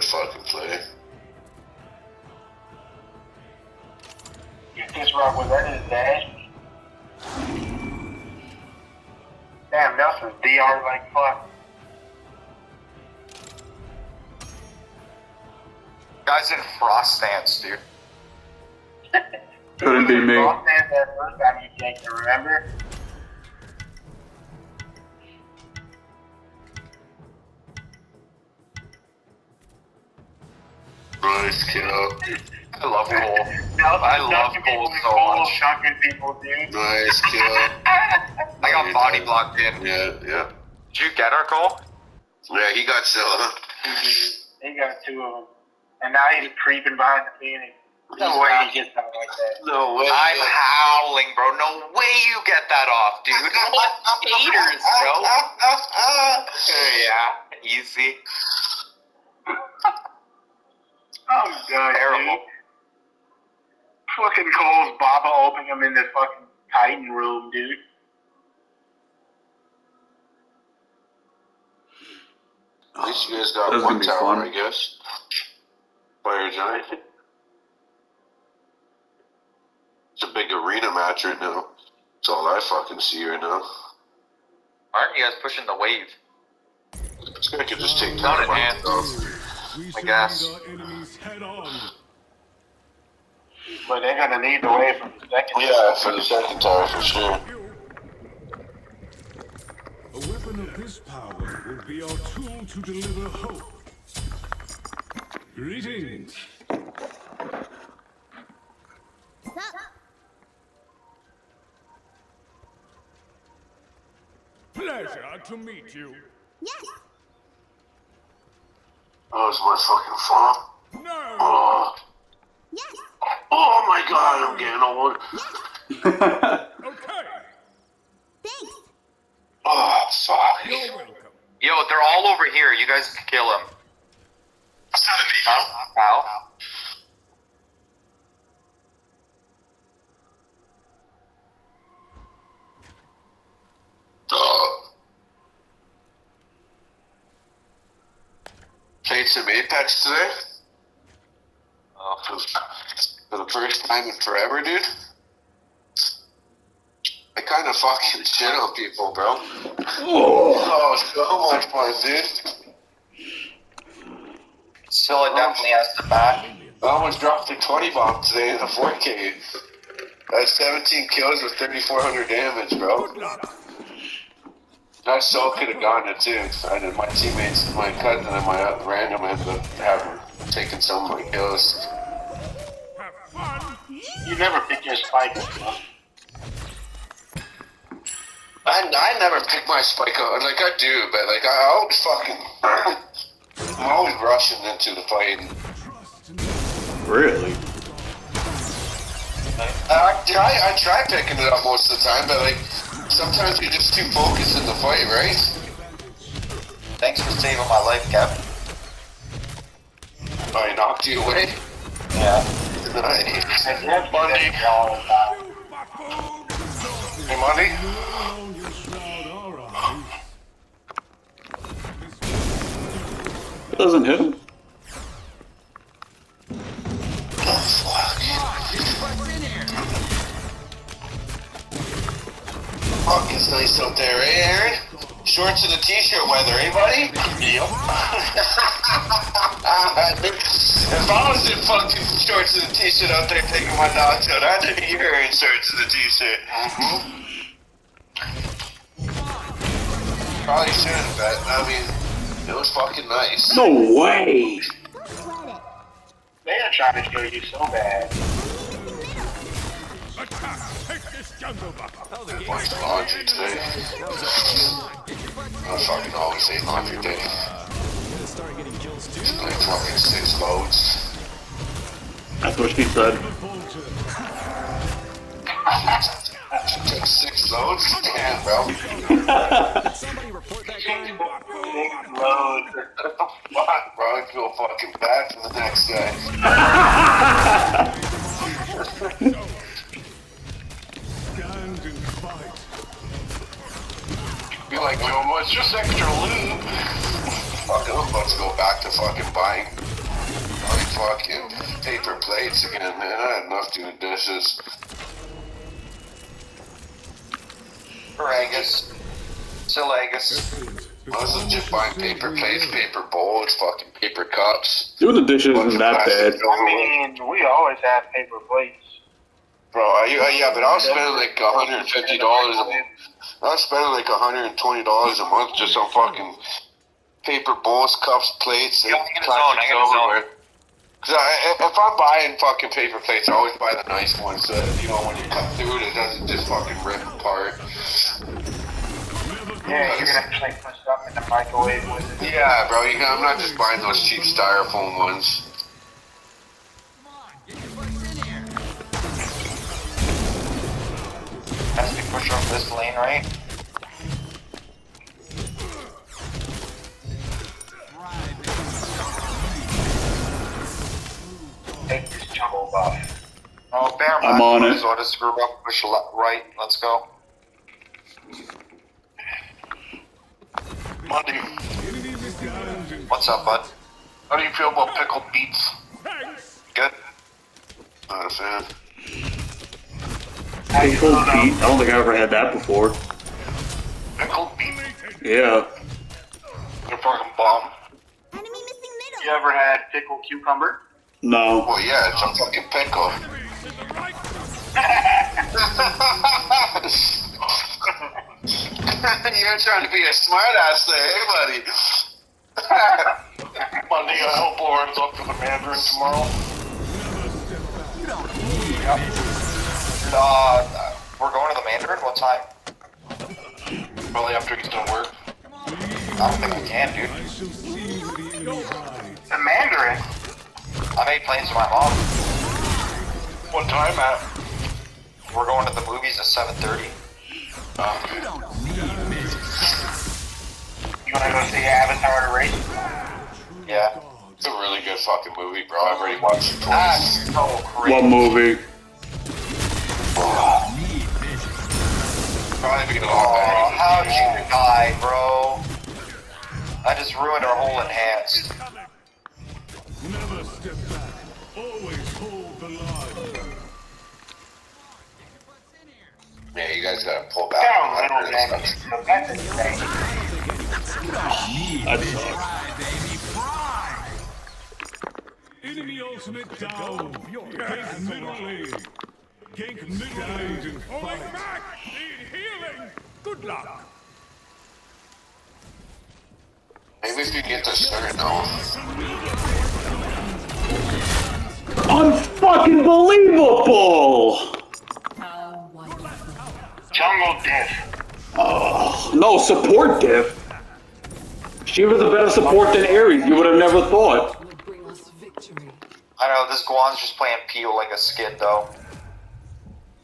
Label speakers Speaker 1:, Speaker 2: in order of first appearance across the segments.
Speaker 1: Good fucking play.
Speaker 2: Get this rock was that his dash? Damn, Nelson's DR like fuck.
Speaker 3: Guys in frost stance, dude.
Speaker 4: Couldn't be me.
Speaker 2: Lost hands that first time you yanked it, remember?
Speaker 1: Nice kill.
Speaker 3: I love Cole. I love Cole so much.
Speaker 2: Chunking people, dude.
Speaker 1: Nice kill.
Speaker 3: I got body blocked in.
Speaker 1: Yeah, yeah.
Speaker 3: Did you get our Cole?
Speaker 1: Yeah, he got Zilla.
Speaker 2: He got two of them. Um, and now he's creeping behind the Phoenix. No way he gets out like that.
Speaker 1: No way.
Speaker 3: I'm howling, bro. No way you get that off, dude. Haters, bro. yeah, easy.
Speaker 2: Oh, I'm done,
Speaker 3: Terrible.
Speaker 2: dude. Fucking Cole's Baba opening him in this fucking Titan room, dude.
Speaker 1: At least you guys got
Speaker 4: That's
Speaker 1: one
Speaker 4: gonna
Speaker 1: tower,
Speaker 4: fun.
Speaker 1: I guess. Fire giant. It's a big arena match right now. That's all I fucking see right now.
Speaker 3: Aren't you guys pushing the wave?
Speaker 1: This guy could just take
Speaker 3: Not
Speaker 1: time.
Speaker 3: an hand.
Speaker 5: We
Speaker 3: I
Speaker 5: surround
Speaker 3: guess.
Speaker 5: our enemies head on.
Speaker 2: But they're gonna need the way from the second.
Speaker 1: Yeah, for the second tower for sure.
Speaker 5: A weapon of this power will be our tool to deliver hope. Greetings. Pleasure to meet you.
Speaker 1: It's my fucking phone.
Speaker 5: No.
Speaker 1: Oh. oh my god, I'm getting old.
Speaker 5: Okay. Thanks.
Speaker 1: Oh, fuck.
Speaker 5: You're welcome.
Speaker 3: Yo, they're all over here. You guys can kill them. Ow. Ow.
Speaker 1: Oh. Played some Apex today.
Speaker 3: Oh.
Speaker 1: For for the first time in forever, dude. I kind of fucking shit on people, bro. Oh, oh so much fun, dude.
Speaker 3: Scylla definitely has the back.
Speaker 1: I almost dropped a 20 bomb today in a 4K. I had 17 kills with 3,400 damage, bro. That so could have gone it too. I did my teammates, my cousin, and my uh, random ended up having taken some of my kills.
Speaker 5: Have fun.
Speaker 2: You never pick your spike up, bro.
Speaker 1: I, I never pick my spike up. Like I do, but like I always fucking. I'm always rushing into the fight.
Speaker 4: Really?
Speaker 1: I try, I try picking it up most of the time, but like sometimes you're just too focused in the fight, right?
Speaker 3: Thanks for saving my life, Kev.
Speaker 1: I knocked you away.
Speaker 3: Yeah.
Speaker 1: Nice.
Speaker 2: And
Speaker 1: Monday.
Speaker 2: Monday. all the time.
Speaker 1: Hey, Monday.
Speaker 5: Along you shroud our eyes.
Speaker 4: It doesn't hit him.
Speaker 1: Fuck, it's nice out there, eh, Aaron? Shorts and a t-shirt weather, anybody? Yep. if I was in fucking shorts and a t-shirt out there taking my dogs out, I'd be here in shorts and a t-shirt. Probably shouldn't, but I mean, it was fucking nice.
Speaker 4: No way!
Speaker 2: They're trying to kill you so bad.
Speaker 5: Attack. Take this jungle buffer.
Speaker 1: Of laundry today. I fucking always say laundry day. Like fucking six loads.
Speaker 4: That's what she said.
Speaker 1: Took six loads? Damn, bro.
Speaker 2: Big load.
Speaker 1: Fuck, bro. I feel fucking bad for the next guy. Be like, Joe, it's just extra lube. Fucking, I'm about to go back to fucking buying like fucking paper plates again, man. I had enough doing dishes.
Speaker 3: Paragus. Still Agus.
Speaker 5: Excellent.
Speaker 1: I was legit buying paper plates, paper bowls, fucking paper cups.
Speaker 4: Doing the dishes isn't that bad.
Speaker 2: I mean, we always have paper plates.
Speaker 1: Bro, I, I, uh, yeah, but I was spending like $150 a month. I was spending like $120 a month just on fucking paper bowls, cups, plates, and plastic
Speaker 3: own, I get his own.
Speaker 1: silverware. Cause I, if I'm buying fucking paper plates, I always buy the nice ones so that, you know, when you cut through it, it doesn't just fucking rip apart.
Speaker 2: Yeah, you can actually put stuff in the microwave with it.
Speaker 1: Yeah, bro, you know, I'm not just buying those cheap styrofoam ones.
Speaker 3: Has to be pushed off this lane, right?
Speaker 2: Take this jungle buff.
Speaker 3: Oh, bear
Speaker 4: I'm
Speaker 3: mind.
Speaker 4: on it.
Speaker 3: So just screw up, push le- right. Let's go.
Speaker 1: Monday,
Speaker 5: Enemy misguided and
Speaker 3: What's up, bud?
Speaker 1: how do you feel about pickled beets?
Speaker 3: Good.
Speaker 1: Not a fan.
Speaker 4: Pickled Pete. I don't think I ever had that before.
Speaker 1: Pickled beets?
Speaker 4: Yeah.
Speaker 1: You're fucking bomb.
Speaker 6: Enemy missing middle.
Speaker 2: You ever had pickled cucumber?
Speaker 4: No.
Speaker 1: Well, yeah, it's a fucking pickle. You're trying to be a smart ass there, hey, buddy. Monday, I hope Lauren's up for the Mandarin tomorrow.
Speaker 3: Uh, we're going to the Mandarin? What time?
Speaker 1: Probably after he's done work.
Speaker 3: I don't think we can, dude.
Speaker 5: I shall see where the enemy hides.
Speaker 2: The Mandarin?
Speaker 3: I made plans with my mom.
Speaker 1: What time at?
Speaker 3: We're going to the movies at 7.30.
Speaker 2: You wanna go see Avatar the race?
Speaker 3: Yeah.
Speaker 1: It's a really good fucking movie, bro. I've already watched it
Speaker 3: That's
Speaker 1: twice.
Speaker 3: so crazy.
Speaker 4: What movie?
Speaker 1: Probably be a
Speaker 3: Oh,
Speaker 1: lot better.
Speaker 3: how'd you die, bro? I just ruined our whole enhanced.
Speaker 5: Never step back. Always hold the line.
Speaker 1: Yeah, you guys gotta pull back.
Speaker 2: Down,
Speaker 1: on
Speaker 2: little
Speaker 1: that
Speaker 2: man.
Speaker 1: stuff.
Speaker 2: So that's insane.
Speaker 4: That sucks.
Speaker 5: Enemy ultimate down. Gank middle lane. Gank middle lane and fight. back! Need healing! Good luck!
Speaker 1: Maybe if you get the shirt now.
Speaker 4: Unfucking believable!
Speaker 2: Jungle Death.
Speaker 4: Oh, no, support diff. She was a better support than Ares. You would have never thought.
Speaker 7: would bring us victory.
Speaker 3: I know, this Guan's just playing Peel like a skid, though.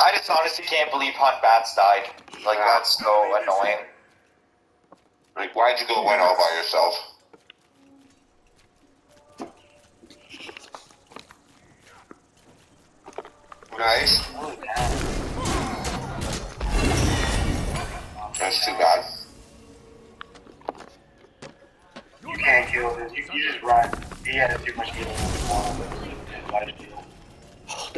Speaker 3: I just honestly can't believe Hun Batz died. Like, that's so annoying.
Speaker 1: Like, why'd you go win all by yourself? Nice. That's too bad.
Speaker 2: You can't kill this. You, you just run. He had too much healing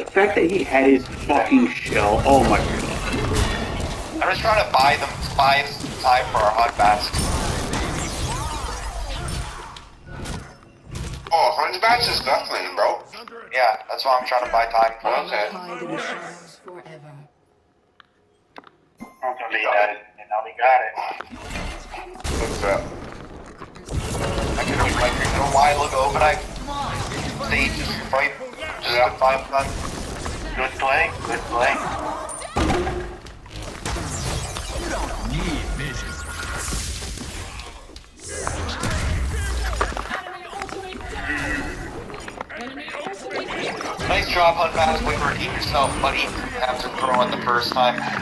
Speaker 2: the wall. His life steal.
Speaker 4: The fact that he had his fucking shell. Oh my god.
Speaker 3: I'm just trying to buy them, buy time for our Hun Batz.
Speaker 1: Oh, Hunchback's is nothing, bro.
Speaker 3: Yeah, that's why I'm trying to buy time for them.
Speaker 1: Okay.
Speaker 7: Hide in the shadows forever.
Speaker 2: Until he got it. And now he got it.
Speaker 1: What's up?
Speaker 3: I could have like a little while ago, but I stayed just to to.
Speaker 2: Good play. Good play.
Speaker 3: Nice job, Batz. Way to redeem yourself, buddy. After throwing the first time.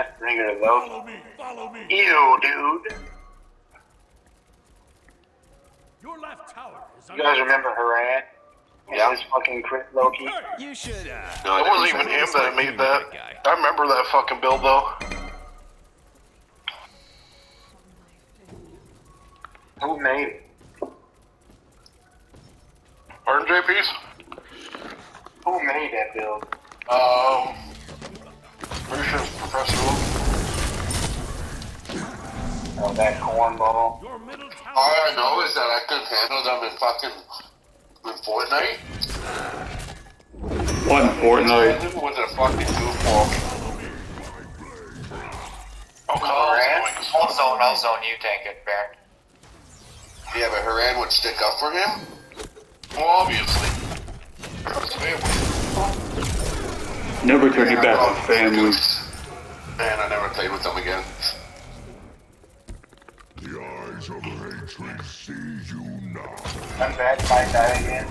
Speaker 2: Death Bringer though.
Speaker 5: Follow me.
Speaker 2: Ew, dude.
Speaker 5: Your left tower is
Speaker 2: You guys remember Haran? Yeah. His fucking crit Loki.
Speaker 8: You should, uh.
Speaker 1: No,
Speaker 9: It wasn't even him that made that. I remember that fucking build though.
Speaker 2: Who made it?
Speaker 9: Pardon, JP's?
Speaker 2: Who made that build?
Speaker 9: Um, pretty sure Professor Oak.
Speaker 2: Oh, that cornball.
Speaker 5: Your.
Speaker 1: All I know is that I couldn't handle them in fucking in Fortnite.
Speaker 4: One Fortnite.
Speaker 1: It was a fucking goofball.
Speaker 9: Oh,
Speaker 2: Haran?
Speaker 3: I'll zone, I'll zone you, tank it, Baron.
Speaker 1: Yeah, but Haran would stick up for him.
Speaker 9: Well, obviously. It's family.
Speaker 4: Never turn your back on family.
Speaker 1: And I never played with them again.
Speaker 5: The eyes of hatred see you now.
Speaker 2: I'm bad fight that again.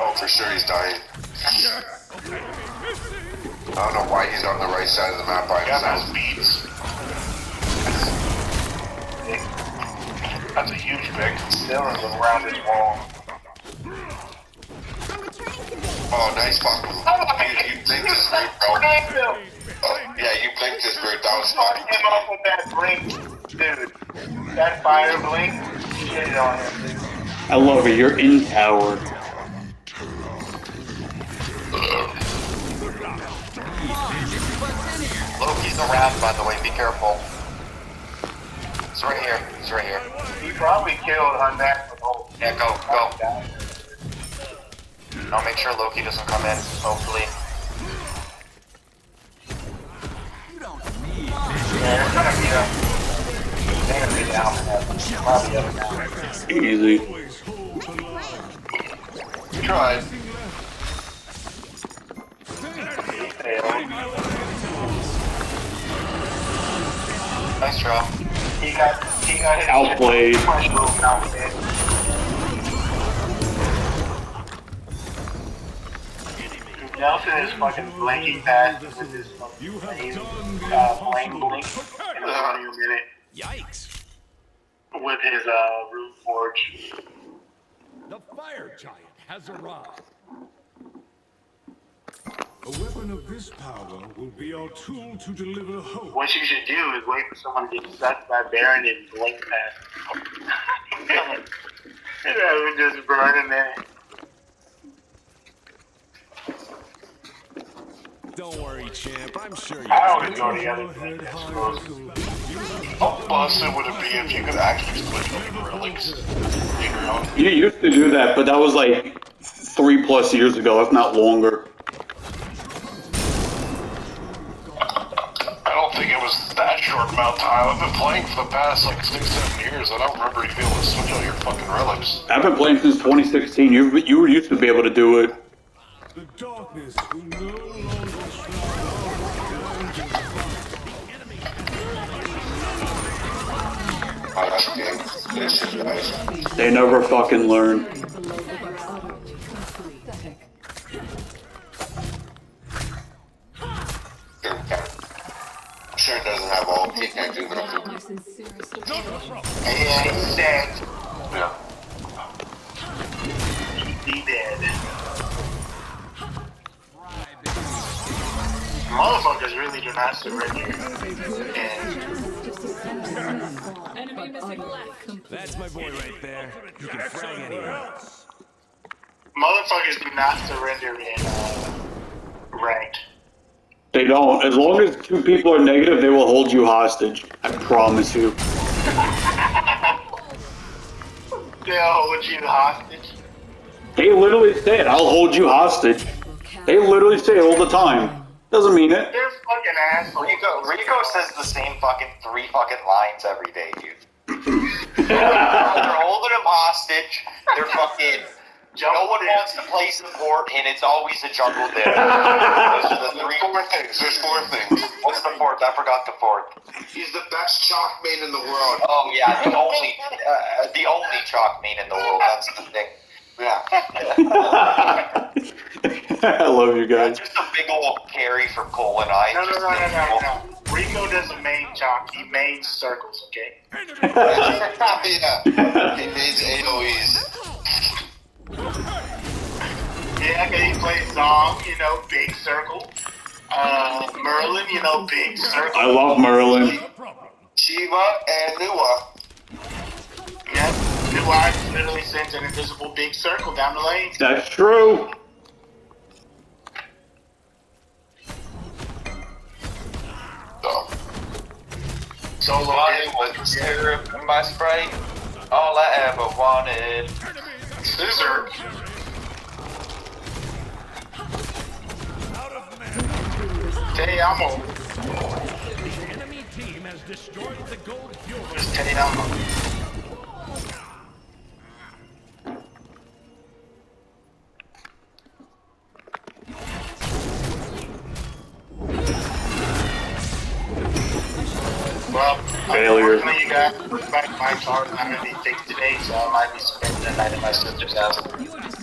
Speaker 1: Oh, for sure he's dying. I don't know why he's on the right side of the map by
Speaker 9: Got
Speaker 1: himself.
Speaker 9: those beats. That's a huge pick.
Speaker 2: Still is around his wall.
Speaker 6: I'm returning to base.
Speaker 1: Oh, nice fucking. You, you blinked his bird, bro. Oh, oh, yeah, you blinked his bird. That was
Speaker 2: Fuck
Speaker 1: fucking.
Speaker 2: him up with that blink, dude. That fire blink, shit on him, dude.
Speaker 4: I love it. You're in tower.
Speaker 3: Loki's around, by the way, be careful. He's right here, he's right here.
Speaker 2: He probably killed on that with.
Speaker 3: Yeah, go, go. I'll make sure Loki doesn't come in, hopefully.
Speaker 2: Yeah, they're gonna be up. They're gonna be down. Probably.
Speaker 4: Easy.
Speaker 5: Always hold the line.
Speaker 9: You tried.
Speaker 3: Nice draw.
Speaker 2: He got, he got
Speaker 4: Outplayed.
Speaker 2: Nelson is fucking blinking past with his
Speaker 5: You have
Speaker 2: fucking
Speaker 5: done
Speaker 2: uh, flame blink
Speaker 5: Prepare
Speaker 2: in a minute
Speaker 8: Yikes.
Speaker 2: with his uh, root forge.
Speaker 5: The fire giant has arrived. A weapon of this power will be our tool to deliver hope.
Speaker 2: What you should do is wait for someone to get sucked by Baron and blink past. and I would just burn in
Speaker 8: Don't worry, champ. I'm sure
Speaker 2: I
Speaker 8: you.
Speaker 2: always go the other
Speaker 5: Your
Speaker 2: way.
Speaker 5: head
Speaker 2: I
Speaker 5: high,
Speaker 2: suppose.
Speaker 5: Sylvie.
Speaker 9: How busted would it be if you could actually split like relics? You know?
Speaker 4: You used to do that, but that was like three plus years ago, That's not longer.
Speaker 9: I don't think it was that short amount of time. I've been playing for the past like six, seven years. I don't remember you being able to switch out your fucking relics.
Speaker 4: I've been playing since 2016. You you used to be able to do it.
Speaker 5: The darkness will no longer
Speaker 4: They never fucking learn.
Speaker 1: Sure, doesn't have all. Do
Speaker 2: he's dead.
Speaker 9: Yeah.
Speaker 2: Dead. Motherfuckers really do not surrender. And
Speaker 7: Enemy missing left.
Speaker 8: That's my boy right there. You can frag anywhere.
Speaker 2: motherfuckers do not surrender in uh, ranked.
Speaker 4: They don't. As long as two people are negative, they will hold you hostage. I promise you.
Speaker 2: They'll hold you hostage.
Speaker 4: They literally say it. I'll hold you hostage. They literally say it all the time. Doesn't mean it.
Speaker 2: They're fucking assholes.
Speaker 3: Rico, Rico says the same fucking three fucking lines every day, dude. They're holding him hostage. They're fucking. No one wants to play support, and it's always a jungle there. Those are the three.
Speaker 1: Four things. There's four things.
Speaker 3: What's the fourth? I forgot the fourth.
Speaker 1: He's the best Chaac main in the world.
Speaker 3: Oh yeah, the only, uh, the only Chaac main in the world. That's the thing.
Speaker 1: Yeah.
Speaker 4: I love you guys.
Speaker 3: Just a big old carry for Cole and I.
Speaker 2: No, no, no, no, no, no. Rico doesn't main Chaac. He mains circles. Okay.
Speaker 1: yeah. He needs AoEs.
Speaker 2: Yeah, okay, he plays Zhong, you know, big circle. Uh, Merlin, you know, big circle.
Speaker 4: I love Merlin.
Speaker 1: Shiva and Nu Wa.
Speaker 2: Yep. New literally sends an invisible big circle down the lane.
Speaker 4: That's true.
Speaker 1: So,
Speaker 2: Solo
Speaker 3: Money
Speaker 2: hit
Speaker 3: was syrup in my Sprite. All I ever wanted.
Speaker 2: Scissor. Amo.
Speaker 5: The enemy team has destroyed the gold fuel.
Speaker 2: Te amo. Car's not going to be fixed today, so I might be spending the night at my sister's house.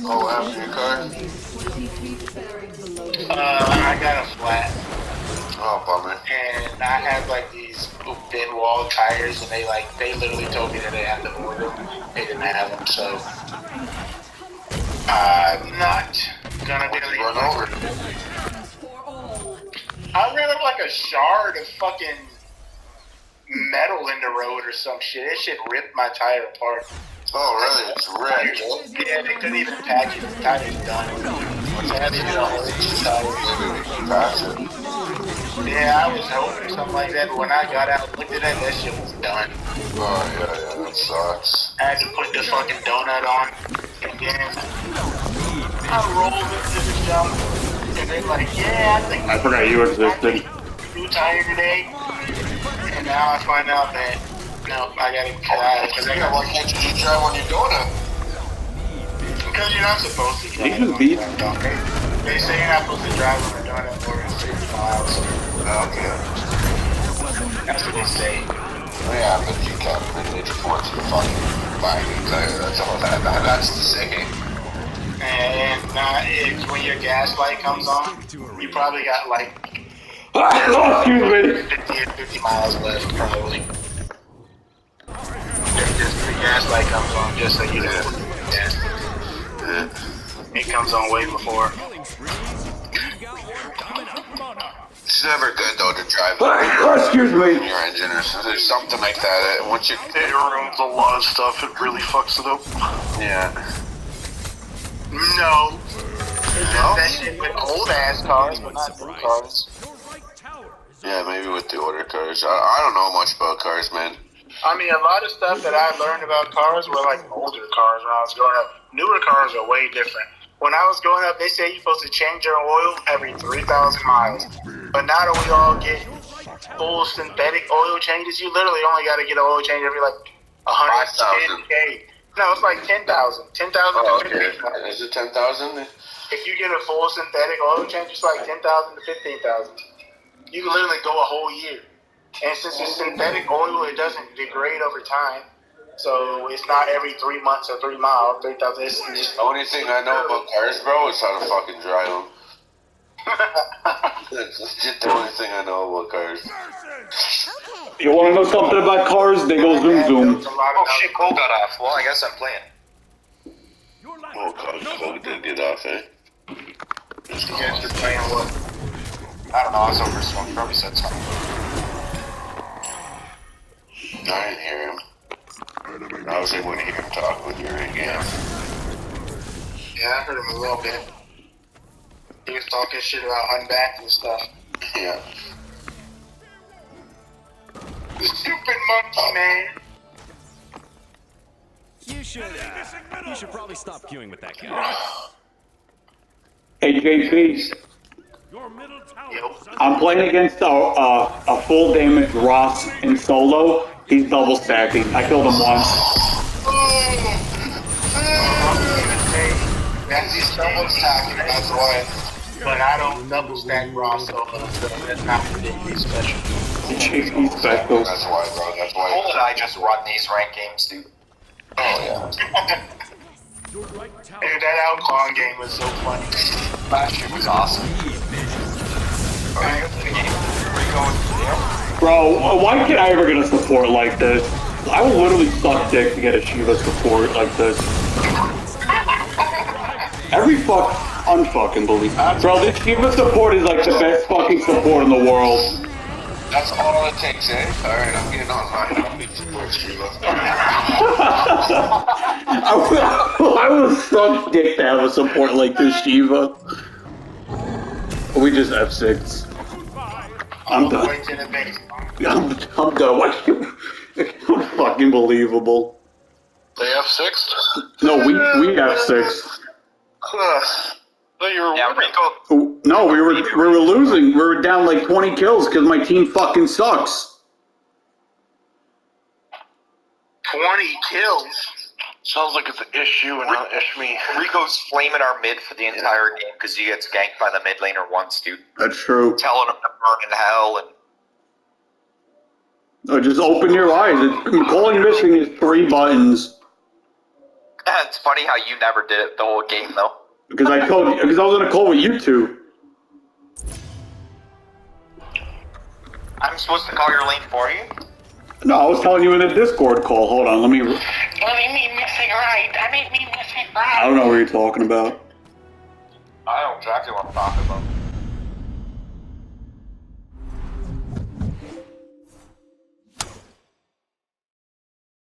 Speaker 1: oh, after your car?
Speaker 7: 23 bearing below the
Speaker 2: Uh, I got a flat,
Speaker 1: Oh, bummer.
Speaker 2: and I have like these thin wall tires, and they like they literally told me that they had to order them. They didn't have them, so I'm not gonna
Speaker 1: What'd
Speaker 2: do
Speaker 1: you run over?
Speaker 2: I ran up like a shard of fucking metal in the road or some shit. That shit ripped my tire apart.
Speaker 1: Oh, really? It's red.
Speaker 2: Yeah, they couldn't even patch it. The tire's done. So I had to get a whole new tire.
Speaker 1: Maybe we can patch it.
Speaker 2: Yeah, I was hoping something like that, but when I got out and looked at that, that shit was done.
Speaker 1: Oh, yeah, yeah, that sucks.
Speaker 2: I had to put the fucking donut on, and then I rolled into the jump, and they're like, yeah, I think
Speaker 4: I forgot you existed.
Speaker 2: new tire today. And now I find out that, no, I gotta cut out because I got
Speaker 1: why can't you just drive on your donut?
Speaker 2: Because you're not supposed to drive.
Speaker 4: These
Speaker 2: on
Speaker 4: beats-
Speaker 2: that donut. They say you're not supposed to drive on a donut more than 50 miles.
Speaker 1: Okay.
Speaker 2: That's what they say.
Speaker 1: Yeah, but you can't manage force the fucking binding tire. That's all that, that that's the saying.
Speaker 2: And uh, it's when your gas light comes on, you probably got like
Speaker 4: Ah, excuse me.
Speaker 2: 50, 50 miles left, probably. Just, just the gas light comes on, just so you know. Yeah. It comes on way before.
Speaker 1: It's never good though to drive
Speaker 4: excuse me.
Speaker 1: your engine or so- there's something like that. uh, Once you,
Speaker 9: It ruins a lot of stuff. It really fucks it up.
Speaker 1: yeah.
Speaker 2: No. No. That shit with old ass cars, but not new cars.
Speaker 1: Yeah, maybe with the older cars. I, I don't know much about cars, man.
Speaker 2: I mean, a lot of stuff that I learned about cars were like older cars when I was growing up. Newer cars are way different. When I was growing up, they say you're supposed to change your oil every 3,000 miles. But now that we all get full synthetic oil changes, you literally only got to get an oil change every like 110k. No, it's like 10,000. 10,000
Speaker 1: Oh,
Speaker 2: to
Speaker 1: okay.
Speaker 2: 15,000.
Speaker 1: Is it 10,000?
Speaker 2: If you get a full synthetic oil change, it's like 10,000 to 15,000. You can literally go a whole year. And since it's synthetic oil, it doesn't degrade over time. So it's not every three months or three miles, 3,000. It's, it's
Speaker 1: The only thing I know about cars, bro, is how to fucking drive them. That's legit the only thing I know about cars.
Speaker 4: You want to know something about cars? They go zoom zoom.
Speaker 2: There's
Speaker 3: Oh shit, Cole got off. Well, I guess I'm playing.
Speaker 1: Oh, God, Cole did get off, eh? Just
Speaker 2: You guys are
Speaker 1: go.
Speaker 2: playing what?
Speaker 3: I don't know. I was over so he probably said something.
Speaker 1: I didn't hear him. I was able to hear him talk with your again.
Speaker 2: Yeah, I heard him a little bit. He was talking shit about unback and stuff.
Speaker 1: Yeah.
Speaker 2: Stupid monkey, man.
Speaker 8: You should, uh, you should probably stop queuing with that guy.
Speaker 4: Hey, JP, I'm playing against a, a, a full damage Ross in solo. He's double stacking. I killed him once.
Speaker 2: That's double stacking, that's why. But I don't double stack Ross solo, so that's not particularly special.
Speaker 4: JP special.
Speaker 1: That's why, bro. That's
Speaker 3: Cole
Speaker 1: why.
Speaker 3: and I just run these rank games, dude.
Speaker 1: Oh, yeah.
Speaker 5: your.
Speaker 2: Dude, that Outclaw game was so funny.
Speaker 3: Last year was awesome.
Speaker 4: Bro, why can't I ever get a support like this? I will literally suck dick to get a Shiva support like this. Every fuck, unfucking believe. Bro, this Shiva support is like the best fucking support in the world.
Speaker 1: That's all it takes, eh? Alright, I'm getting online. I'll be support Shiva.
Speaker 4: I will, I will suck dick to have a support like this Shiva. We just F6. I'm done.
Speaker 2: Wait to the base.
Speaker 4: I'm, I'm done. What? Unfucking
Speaker 9: They have six?
Speaker 4: No, we we F6.
Speaker 9: No, you were
Speaker 3: Yeah,
Speaker 9: winning.
Speaker 3: Rico.
Speaker 4: No, we were we were losing. We were down like 20 kills because my team fucking sucks.
Speaker 2: 20 kills.
Speaker 9: Sounds like it's an issue and not Ishmi.
Speaker 3: Rico's flaming our mid for the entire game because he gets ganked by the mid laner once, dude.
Speaker 4: That's true.
Speaker 3: Telling him to burn in hell and
Speaker 4: Oh, just open your eyes. It's, calling missing is three buttons
Speaker 3: it's funny how you never did it the whole game though.
Speaker 4: because I told because I was gonna call with you two.
Speaker 3: I'm supposed to call your lane for you.
Speaker 4: No, I was telling you in the Discord call. Hold on, let me.
Speaker 10: What do you mean missing right? I mean, me missing right.
Speaker 4: I don't know what you're talking about.
Speaker 3: I don't know exactly what I'm talking about.